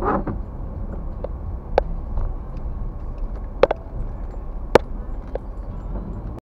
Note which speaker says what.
Speaker 1: you.